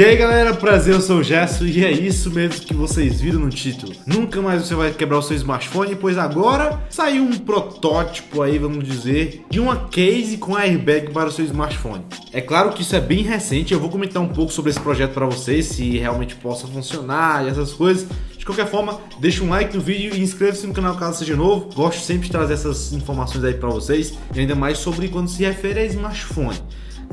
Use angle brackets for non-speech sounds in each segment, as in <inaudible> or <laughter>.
E aí galera, prazer, eu sou o Gesso e é isso mesmo que vocês viram no título. Nunca mais você vai quebrar o seu smartphone, pois agora saiu um protótipo aí, vamos dizer, de uma case com airbag para o seu smartphone. É claro que isso é bem recente, eu vou comentar um pouco sobre esse projeto para vocês, se realmente possa funcionar e essas coisas. De qualquer forma, deixa um like no vídeo e inscreva-se no canal caso seja novo. Gosto sempre de trazer essas informações aí para vocês, e ainda mais sobre quando se refere a smartphone.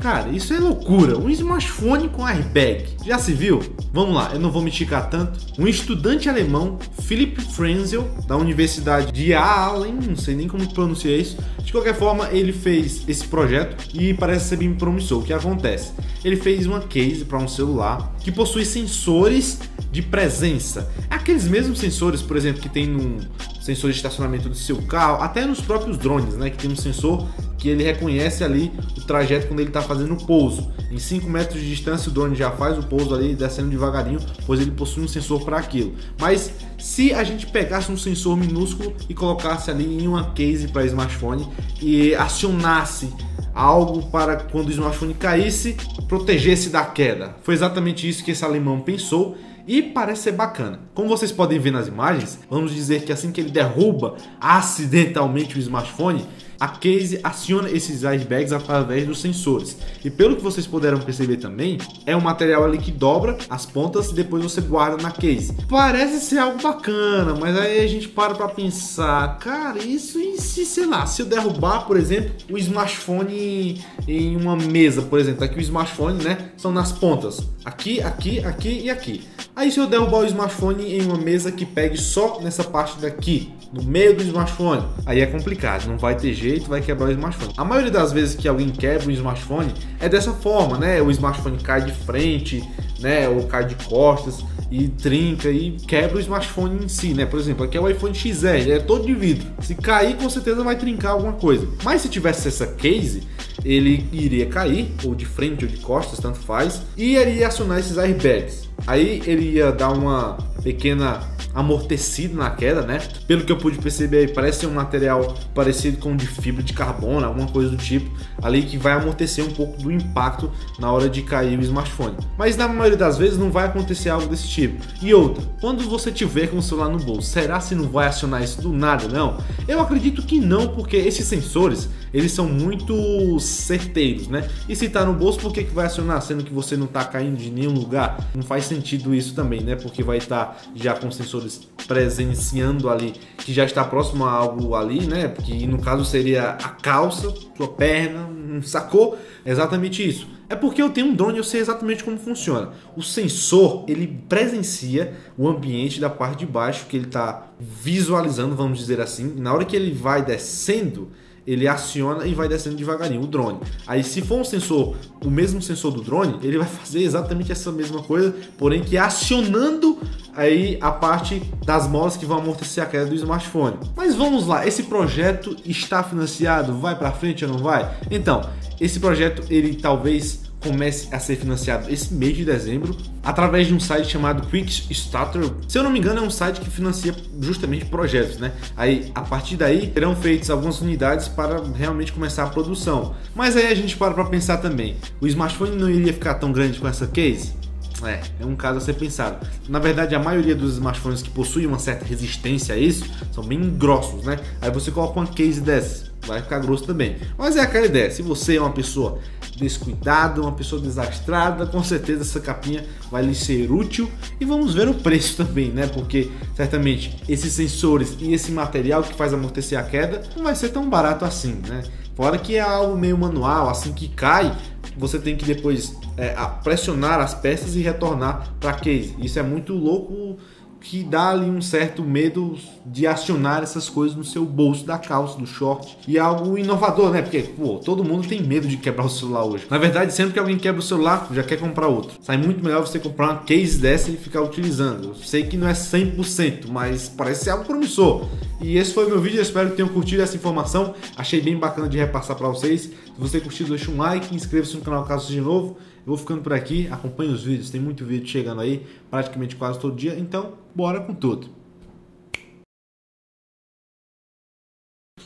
Cara, isso é loucura. Um smartphone com airbag. Já se viu? Vamos lá, eu não vou me esticar tanto. Um estudante alemão, Philipp Frenzel, da Universidade de Aalen, não sei nem como pronunciar isso. De qualquer forma, ele fez esse projeto e parece ser bem promissor. O que acontece? Ele fez uma case para um celular que possui sensores de presença. Aqueles mesmos sensores, por exemplo, que tem num sensor de estacionamento do seu carro, até nos próprios drones, né, que tem um sensor que ele reconhece ali o trajeto quando ele está fazendo o pouso. Em 5 metros de distância o drone já faz o pouso ali descendo devagarinho, pois ele possui um sensor para aquilo. Mas se a gente pegasse um sensor minúsculo e colocasse ali em uma case para smartphone e acionasse algo para quando o smartphone caísse, protegesse da queda. Foi exatamente isso que esse alemão pensou e parece ser bacana. Como vocês podem ver nas imagens, vamos dizer que assim que ele derruba acidentalmente o smartphone, a case aciona esses airbags através dos sensores. E pelo que vocês puderam perceber também, é um material ali que dobra as pontas e depois você guarda na case. Parece ser algo bacana, mas aí a gente para para pensar, cara, isso e se, sei lá, se eu derrubar, por exemplo, o smartphone em uma mesa, por exemplo, aqui o smartphone, né, são nas pontas, aqui, aqui, aqui e aqui. Aí se eu derrubar o smartphone em uma mesa que pegue só nessa parte daqui, no meio do smartphone, aí é complicado, não vai ter jeito, vai quebrar o smartphone. A maioria das vezes que alguém quebra um smartphone é dessa forma, né? O smartphone cai de frente, né? Ou cai de costas e trinca e quebra o smartphone em si, né? Por exemplo, aqui é o iPhone XR, ele é todo de vidro. Se cair, com certeza vai trincar alguma coisa. Mas se tivesse essa case, ele iria cair, ou de frente ou de costas, tanto faz, e iria acionar esses airbags. Aí ele ia dar uma pequena amortecido na queda, né? Pelo que eu pude perceber, parece ser um material parecido com de fibra de carbono, alguma coisa do tipo, ali que vai amortecer um pouco do impacto na hora de cair o smartphone. Mas na maioria das vezes não vai acontecer algo desse tipo. E outra, quando você tiver com o celular no bolso, será se não vai acionar isso do nada, não? Eu acredito que não, porque esses sensores, eles são muito certeiros, né? E se tá no bolso, por que, que vai acionar, sendo que você não tá caindo de nenhum lugar? Não faz sentido isso também, né? Porque vai estar tá já com sensores presenciando ali, que já está próximo a algo ali, né? Que no caso seria a calça, sua perna, sacou? Exatamente isso. É porque eu tenho um drone e eu sei exatamente como funciona. O sensor, ele presencia o ambiente da parte de baixo que ele está visualizando, vamos dizer assim. na hora que ele vai descendo, ele aciona e vai descendo devagarinho o drone. Aí se for um sensor, o mesmo sensor do drone, ele vai <laughs> fazer exatamente essa mesma coisa, porém que acionando aí a parte das molas que vão amortecer a queda do smartphone. Mas vamos lá, esse projeto está financiado, vai para frente ou não vai? Então, esse projeto ele talvez comece a ser financiado esse mês de dezembro através de um site chamado Quickstarter. Se eu não me engano, é um site que financia justamente projetos, né? Aí, a partir daí, serão feitas algumas unidades para realmente começar a produção. Mas aí a gente para para pensar também, o smartphone não iria ficar tão grande com essa case? É, é um caso a ser pensado. Na verdade, a maioria dos smartphones que possuem uma certa resistência a isso são bem grossos, né? Aí você coloca uma case dessa, vai ficar grosso também. Mas é aquela ideia, se você é uma pessoa descuidada, uma pessoa desastrada, com certeza essa capinha vai lhe ser útil e vamos ver o preço também, né? Porque certamente esses sensores e esse material que faz amortecer a queda não vai ser tão barato assim, né? Fora que é algo meio manual, assim que cai, você tem que depois é, pressionar as peças e retornar para case. Isso é muito louco que dá ali um certo medo de acionar essas coisas no seu bolso da calça, do short. E é algo inovador, né? Porque, pô, todo mundo tem medo de quebrar o celular hoje. Na verdade, sempre que alguém quebra o celular, já quer comprar outro. Sai muito melhor você comprar uma case dessa e ficar utilizando. Eu sei que não é 100%, mas parece algo promissor. E esse foi o meu vídeo, espero que tenham curtido essa informação. Achei bem bacana de repassar para vocês. Se você curtiu, deixa um like, inscreva-se no canal caso seja novo. Eu vou ficando por aqui, acompanhe os vídeos, tem muito vídeo chegando aí, praticamente quase todo dia, então bora com tudo.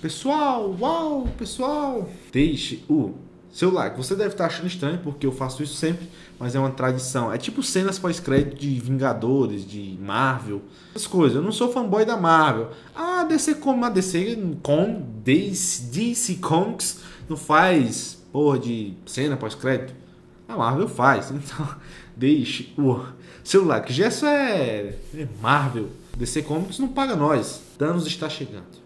Pessoal, uau, pessoal, deixe o seu like. Você deve estar achando estranho porque eu faço isso sempre, mas é uma tradição. É tipo cenas pós-crédito de Vingadores, de Marvel, essas coisas. Eu não sou fanboy da Marvel. Ah, DC como a DC com DC, DC Comics não faz porra de cena pós-crédito. A Marvel faz. <laughs> Então, deixe o seu like. Gesso é, é Marvel. DC Comics não paga nós. Thanos está chegando.